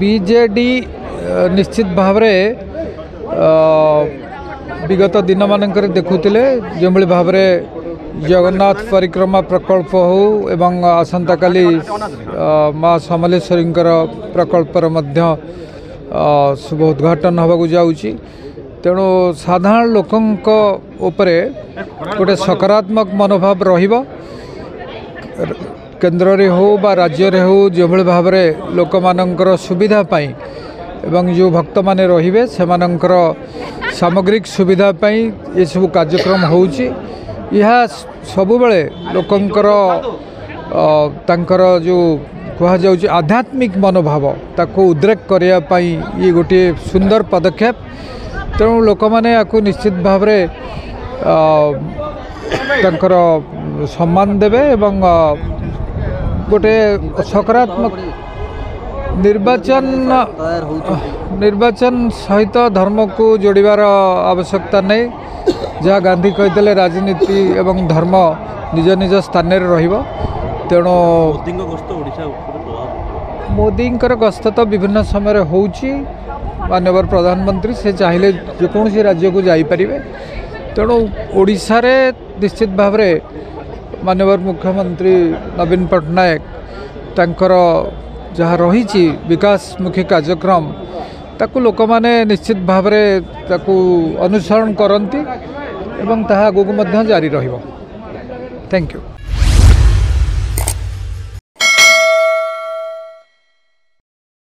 B J D ନିଶ୍ଚିତ ଭାବରେ ବିଗତ ଦିନମାନଙ୍କରେ ଦେଖୁଥିଲେ ଯେଉଁଭଳି ଭାବରେ ଜଗନ୍ନାଥ ପରିକ୍ରମା ପ୍ରକଳ୍ପ ହେଉ ଏବଂ ଆସନ୍ତାକାଲି ମା ସମଲେଶ୍ୱରୀଙ୍କର ପ୍ରକଳ୍ପର ମଧ୍ୟ ଶୁଭ ଉଦ୍ଘାଟନ ହେବାକୁ ଯାଉଛି ତେଣୁ ସାଧାରଣ ଲୋକଙ୍କ ଉପରେ ଗୋଟେ ସକାରାତ୍ମକ ମନୋଭାବ ରହିବ କେନ୍ଦ୍ରରେ ହେଉ ବା ରାଜ୍ୟରେ ହେଉ ଯେଉଁଭଳି ଭାବରେ ଲୋକମାନଙ୍କର ସୁବିଧା ପାଇଁ ଏବଂ ଯେଉଁ ଭକ୍ତମାନେ ରହିବେ ସେମାନଙ୍କର ସାମଗ୍ରିକ ସୁବିଧା ପାଇଁ ଏସବୁ କାର୍ଯ୍ୟକ୍ରମ ହେଉଛି ଏହା ସବୁବେଳେ ଲୋକଙ୍କର ତାଙ୍କର ଯେଉଁ କୁହାଯାଉଛି ଆଧ୍ୟାତ୍ମିକ ମନୋଭାବ ତାକୁ ଉଦ୍ରେକ କରିବା ପାଇଁ ଇଏ ଗୋଟିଏ ସୁନ୍ଦର ପଦକ୍ଷେପ ତେଣୁ ଲୋକମାନେ ୟାକୁ ନିଶ୍ଚିତ ଭାବରେ ତାଙ୍କର ସମ୍ମାନ ଦେବେ ଏବଂ ଗୋଟେ ସକାରାତ୍ମକ ନିର୍ବାଚନ ନିର୍ବାଚନ ସହିତ ଧର୍ମକୁ ଯୋଡ଼ିବାର ଆବଶ୍ୟକତା ନାହିଁ ଯାହା ଗାନ୍ଧୀ କହିଥିଲେ ରାଜନୀତି ଏବଂ ଧର୍ମ ନିଜ ନିଜ ସ୍ଥାନରେ ରହିବ ତେଣୁ ମୋଦିଙ୍କର ଗସ୍ତ ତ ବିଭିନ୍ନ ସମୟରେ ହେଉଛି ମାନ୍ୟବର ପ୍ରଧାନମନ୍ତ୍ରୀ ସେ ଚାହିଁଲେ ଯେକୌଣସି ରାଜ୍ୟକୁ ଯାଇପାରିବେ ତେଣୁ ଓଡ଼ିଶାରେ ନିଶ୍ଚିତ ଭାବରେ माननीय मुख्यमंत्री नवीन पट्टनायक ତାଙ୍କର ଯାହା ରହିଛି ବିକାଶମୁଖୀ କାର୍ଯ୍ୟକ୍ରମ ତାକୁ ଲୋକମାନେ ନିଶ୍ଚିତ ଭାବରେ ତାକୁ ଅନୁସରଣ କରନ୍ତି ଏବଂ ତାହା ଆଗକୁ ମଧ୍ୟ ଜାରି ରହିବ ଥ୍ୟାଙ୍କ ୟୁ